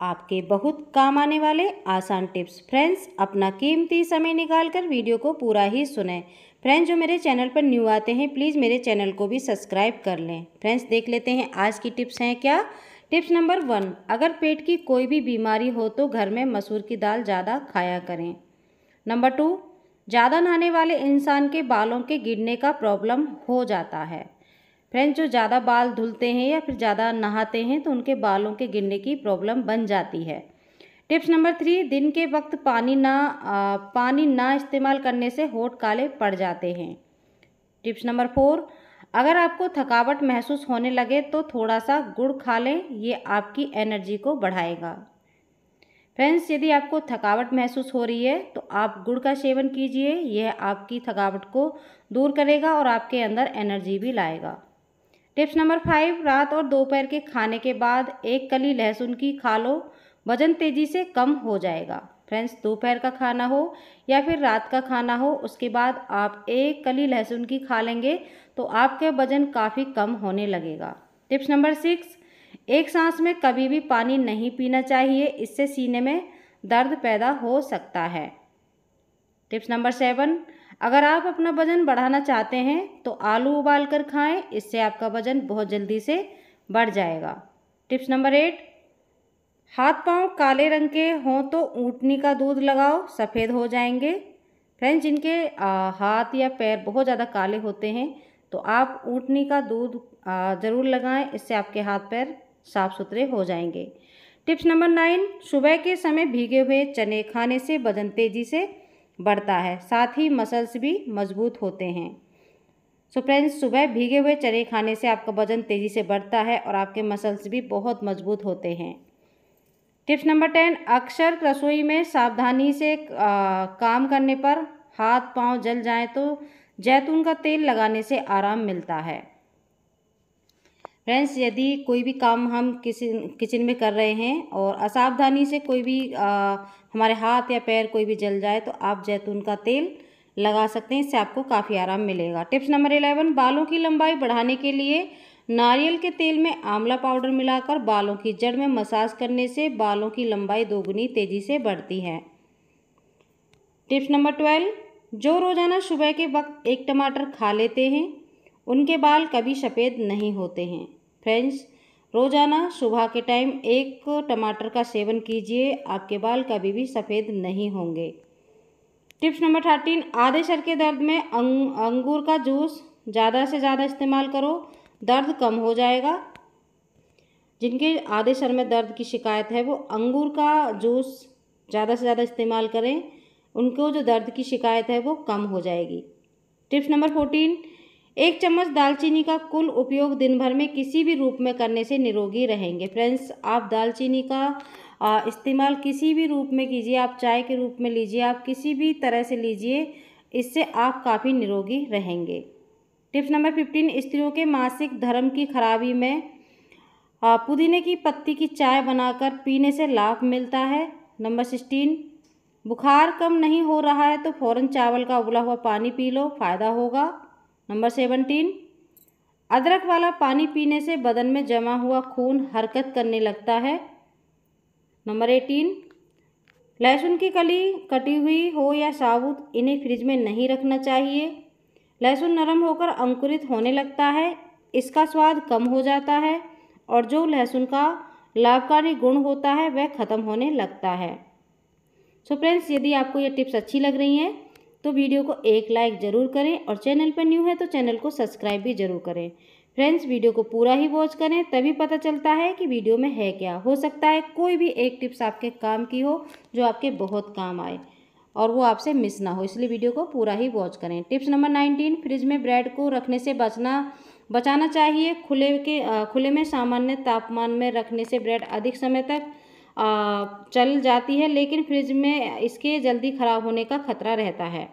आपके बहुत काम आने वाले आसान टिप्स। फ्रेंड्स, अपना कीमती समय निकाल कर वीडियो को पूरा ही सुने। फ्रेंड्स, जो मेरे चैनल पर न्यू आते हैं, प्लीज़ मेरे चैनल को भी सब्सक्राइब कर लें। फ्रेंड्स, देख लेते हैं आज की टिप्स हैं क्या? टिप्स नंबर वन, अगर पेट की कोई भी बीमारी हो तो घर में मसूर की दाल ज़्यादा खाया करें। नंबर टू, ज़्यादा नहाने वाले इंसान के बालों के गिरने का प्रॉब्लम हो जाता है। फ्रेंड्स जो ज़्यादा बाल धुलते हैं या फिर ज़्यादा नहाते हैं तो उनके बालों के गिरने की प्रॉब्लम बन जाती है। टिप्स नंबर थ्री दिन के वक्त पानी ना आ, पानी ना इस्तेमाल करने से होठ काले पड़ जाते हैं। टिप्स नंबर फोर अगर आपको थकावट महसूस होने लगे तो थोड़ा सा गुड़ खा लें ये आपकी एनर्जी को बढ़ाएगा। फ्रेंड्स यदि आपको थकावट महसूस हो रही है तो आप गुड़ का सेवन कीजिए यह आपकी थकावट को दूर करेगा और आपके अंदर एनर्जी भी लाएगा। टिप्स नंबर फाइव, रात और दोपहर के खाने के बाद एक कली लहसुन की खा लो वज़न तेज़ी से कम हो जाएगा। फ्रेंड्स, दोपहर का खाना हो या फिर रात का खाना हो, उसके बाद आप एक कली लहसुन की खा लेंगे तो आपके वज़न काफ़ी कम होने लगेगा। टिप्स नंबर सिक्स, एक सांस में कभी भी पानी नहीं पीना चाहिए, इससे सीने में दर्द पैदा हो सकता है। टिप्स नंबर सेवन अगर आप अपना वज़न बढ़ाना चाहते हैं तो आलू उबाल कर खाएँ, इससे आपका वज़न बहुत जल्दी से बढ़ जाएगा। टिप्स नंबर एट, हाथ पाँव काले रंग के हों तो ऊँटनी का दूध लगाओ, सफ़ेद हो जाएँगे। फ्रेंड्स जिनके हाथ या पैर बहुत ज़्यादा काले होते हैं तो आप ऊँटनी का दूध ज़रूर लगाएँ, इससे आपके हाथ पैर साफ़ सुथरे हो जाएँगे। टिप्स नंबर नाइन, सुबह के समय भीगे हुए चने खाने से वज़न तेज़ी से बढ़ता है। साथ ही मसल्स भी मज़बूत होते हैं। सो फ्रेंड्स सुबह भीगे हुए चने खाने से आपका वज़न तेज़ी से बढ़ता है और आपके मसल्स भी बहुत मज़बूत होते हैं। टिप्स नंबर टेन अक्सर रसोई में सावधानी से आ, काम करने पर हाथ पाँव जल जाएँ तो जैतून का तेल लगाने से आराम मिलता है। फ्रेंड्स यदि कोई भी काम हम किसी किचन में कर रहे हैं और असावधानी से कोई भी आ, हमारे हाथ या पैर कोई भी जल जाए तो आप जैतून का तेल लगा सकते हैं इससे आपको काफ़ी आराम मिलेगा। टिप्स नंबर इलेवन बालों की लंबाई बढ़ाने के लिए नारियल के तेल में आंवला पाउडर मिलाकर बालों की जड़ में मसाज करने से बालों की लंबाई दोगुनी तेज़ी से बढ़ती है। टिप्स नंबर ट्वेल्व जो रोज़ाना सुबह के वक्त एक टमाटर खा लेते हैं उनके बाल कभी सफ़ेद नहीं होते हैं। फ्रेंड्स रोज़ाना सुबह के टाइम एक टमाटर का सेवन कीजिए आपके बाल कभी भी सफ़ेद नहीं होंगे। टिप्स नंबर थर्टीन आधे सर के दर्द में अंग, अंगूर का जूस ज़्यादा से ज़्यादा इस्तेमाल करो दर्द कम हो जाएगा। जिनके आधे सर में दर्द की शिकायत है वो अंगूर का जूस ज़्यादा से ज़्यादा इस्तेमाल करें उनको जो दर्द की शिकायत है वो कम हो जाएगी। टिप्स नंबर फोर्टीन एक चम्मच दालचीनी का कुल उपयोग दिन भर में किसी भी रूप में करने से निरोगी रहेंगे। फ्रेंड्स, आप दालचीनी का इस्तेमाल किसी भी रूप में कीजिए, आप चाय के रूप में लीजिए, आप किसी भी तरह से लीजिए, इससे आप काफ़ी निरोगी रहेंगे। टिप्स नंबर फिफ्टीन, स्त्रियों के मासिक धर्म की खराबी में पुदीने की पत्ती की चाय बनाकर पीने से लाभ मिलता है। नंबर सिक्सटीन, बुखार कम नहीं हो रहा है तो फ़ौरन चावल का उबला हुआ पानी पी लो, फ़ायदा होगा। Number seventeen. अदरक वाला पानी पीने से बदन में जमा हुआ खून हरकत करने लगता है। Number eighteen. लहसुन की कली कटी हुई हो या साबुत, इन्हें फ्रिज में नहीं रखना चाहिए। लहसुन नरम होकर अंकुरित होने लगता है। इसका स्वाद कम हो जाता है और जो लहसुन का लाभकारी गुण होता है, वह ख़त्म होने लगता है। सो so फ्रेंड्स, यदि आपको ये टिप्स अच्छी लग रही हैं तो वीडियो को एक लाइक ज़रूर करें और चैनल पर न्यू है तो चैनल को सब्सक्राइब भी ज़रूर करें। फ्रेंड्स, वीडियो को पूरा ही वॉच करें, तभी पता चलता है कि वीडियो में है क्या। हो सकता है कोई भी एक टिप्स आपके काम की हो, जो आपके बहुत काम आए और वो आपसे मिस ना हो, इसलिए वीडियो को पूरा ही वॉच करें। टिप्स नंबर नाइनटीन, फ्रिज में ब्रेड को रखने से बचना, बचाना चाहिए। खुले के खुले में सामान्य तापमान में रखने से ब्रेड अधिक समय तक चल जाती है, लेकिन फ्रिज में इसके जल्दी ख़राब होने का खतरा रहता है।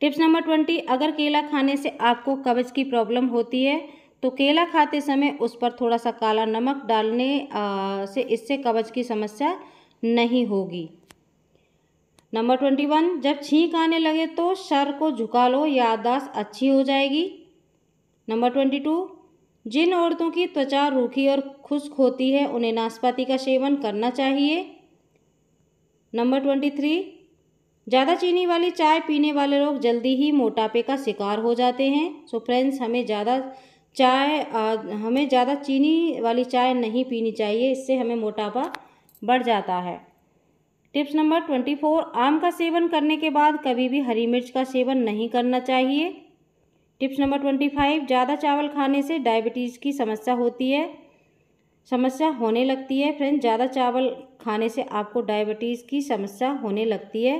टिप्स नंबर ट्वेंटी, अगर केला खाने से आपको कब्ज की प्रॉब्लम होती है तो केला खाते समय उस पर थोड़ा सा काला नमक डालने से इससे कब्ज की समस्या नहीं होगी। नंबर ट्वेंटी वन, जब छींक आने लगे तो सर को झुका लो, याददाश्त अच्छी हो जाएगी। नंबर ट्वेंटी टू जिन औरतों की त्वचा रूखी और खुश्क होती है, उन्हें नाशपाती का सेवन करना चाहिए। नंबर ट्वेंटी थ्री, ज़्यादा चीनी वाली चाय पीने वाले लोग जल्दी ही मोटापे का शिकार हो जाते हैं। सो so फ्रेंड्स हमें ज़्यादा चाय हमें ज़्यादा चीनी वाली चाय नहीं पीनी चाहिए, इससे हमें मोटापा बढ़ जाता है। टिप्स नंबर ट्वेंटी फोर, आम का सेवन करने के बाद कभी भी हरी मिर्च का सेवन नहीं करना चाहिए। टिप्स नंबर ट्वेंटी फाइव, ज़्यादा चावल खाने से डायबिटीज़ की समस्या होती है, समस्या होने लगती है फ्रेंड ज़्यादा चावल खाने से आपको डायबिटीज़ की समस्या होने लगती है।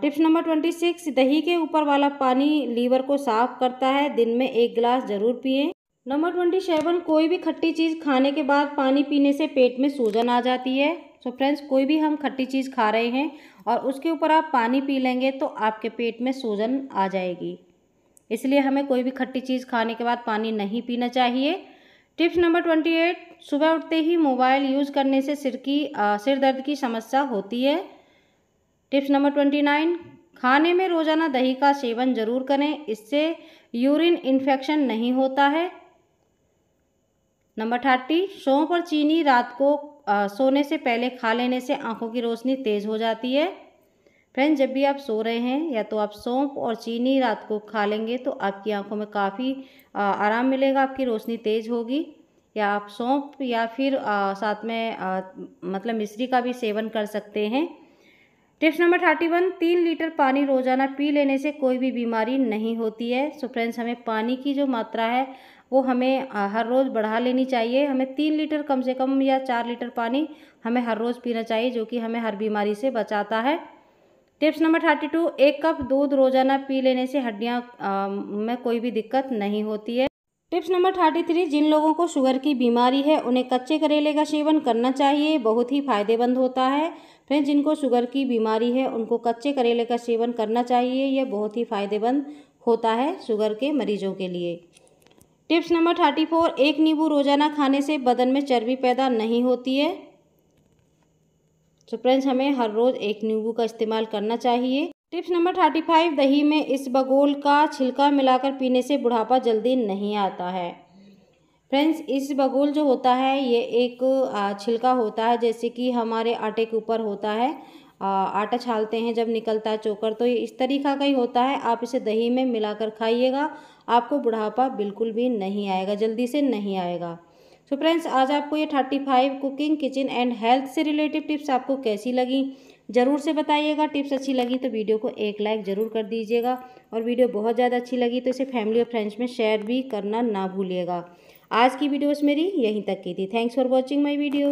टिप्स नंबर ट्वेंटी सिक्स, दही के ऊपर वाला पानी लीवर को साफ़ करता है, दिन में एक गिलास ज़रूर पिए। नंबर ट्वेंटी सेवन, कोई भी खट्टी चीज़ खाने के बाद पानी पीने से पेट में सूजन आ जाती है। सो so फ्रेंड्स कोई भी हम खट्टी चीज़ खा रहे हैं और उसके ऊपर आप पानी पी लेंगे तो आपके पेट में सूजन आ जाएगी। इसलिए हमें कोई भी खट्टी चीज़ खाने के बाद पानी नहीं पीना चाहिए। टिप्स नंबर ट्वेंटी एट सुबह उठते ही मोबाइल यूज़ करने से सिर की आ, सिर दर्द की समस्या होती है। टिप्स नंबर ट्वेंटी नाइन खाने में रोज़ाना दही का सेवन ज़रूर करें इससे यूरिन इन्फेक्शन नहीं होता है। नंबर थर्टी सौंफ और चीनी रात को सोने से पहले खा लेने से आँखों की रोशनी तेज़ हो जाती है। फ्रेंड्स जब भी आप सो रहे हैं या तो आप सौंफ और चीनी रात को खा लेंगे तो आपकी आँखों में काफ़ी आराम मिलेगा आपकी रोशनी तेज़ होगी। या आप सौंफ या फिर आ, साथ में आ, मतलब मिश्री का भी सेवन कर सकते हैं। टिप्स नंबर थर्टी वन तीन लीटर पानी रोज़ाना पी लेने से कोई भी बीमारी नहीं होती है। सो फ्रेंड्स हमें पानी की जो मात्रा है वो हमें हर रोज़ बढ़ा लेनी चाहिए। हमें तीन लीटर कम से कम या चार लीटर पानी हमें हर रोज़ पीना चाहिए, जो कि हमें हर बीमारी से बचाता है। टिप्स नंबर थर्टी टू, एक कप दूध रोज़ाना पी लेने से हड्डियाँ में कोई भी दिक्कत नहीं होती है। टिप्स नंबर थर्टी थ्री, जिन लोगों को शुगर की बीमारी है, उन्हें कच्चे करेले का सेवन करना चाहिए, बहुत ही फ़ायदेमंद होता है। फ्रेंड्स, जिनको शुगर की बीमारी है, उनको कच्चे करेले का सेवन करना चाहिए, यह बहुत ही फ़ायदेमंद होता है शुगर के मरीजों के लिए। टिप्स नंबर थर्टी फोर, एक नींबू रोज़ाना खाने से बदन में चर्बी पैदा नहीं होती है। तो फ्रेंड्स, हमें हर रोज़ एक नींबू का इस्तेमाल करना चाहिए। टिप्स नंबर थर्टी फाइव, दही में इस बगोल का छिलका मिलाकर पीने से बुढ़ापा जल्दी नहीं आता है। फ्रेंड्स, इस बगोल जो होता है, ये एक छिलका होता है, जैसे कि हमारे आटे के ऊपर होता है। आटा छालते हैं जब निकलता है चोकर तो ये इस तरीका का ही होता है। आप इसे दही में मिलाकर खाइएगा, आपको बुढ़ापा बिल्कुल भी नहीं आएगा, जल्दी से नहीं आएगा। सो फ्रेंड्स आज आपको ये thirty five cooking kitchen and health से रिलेटिव टिप्स आपको कैसी लगी? ज़रूर से बताइएगा। टिप्स अच्छी लगी तो वीडियो को एक लाइक ज़रूर कर दीजिएगा। और वीडियो बहुत ज़्यादा अच्छी लगी तो इसे फैमिली और फ्रेंड्स में शेयर भी करना ना भूलिएगा। आज की वीडियोस मेरी यहीं तक की थी। Thanks for watching my video